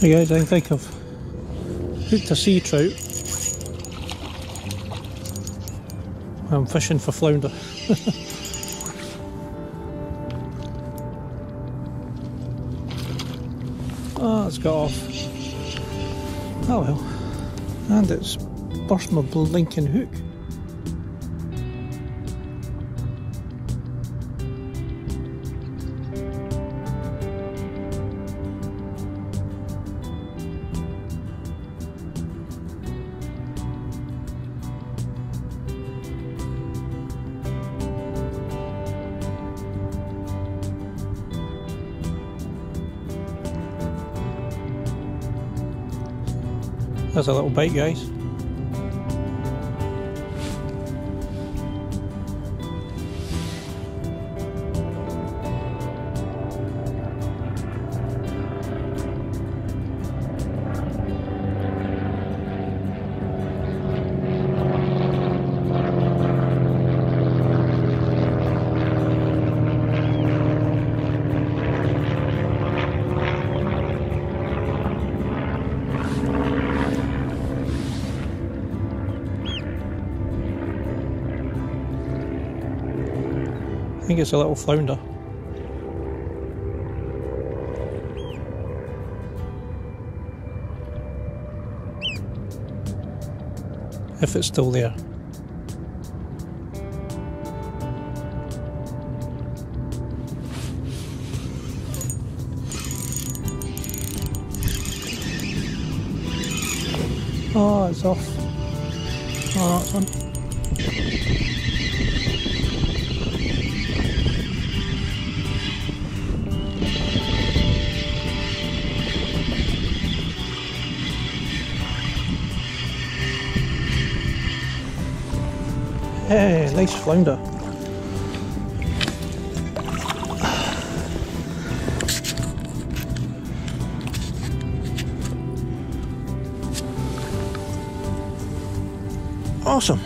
Hey guys, I think I've hooked a sea trout. I'm fishing for flounder. oh, it's got off. Oh well. And it's burst my blinking hook. There's a little bite, guys. Think it's a little flounder. If it's still there. Oh, it's off. Oh, that's on. Hey, nice flounder. Awesome.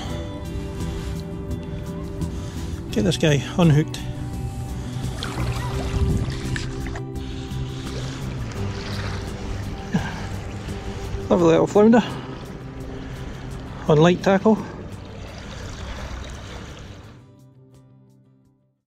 Get this guy unhooked. Lovely little flounder on light tackle.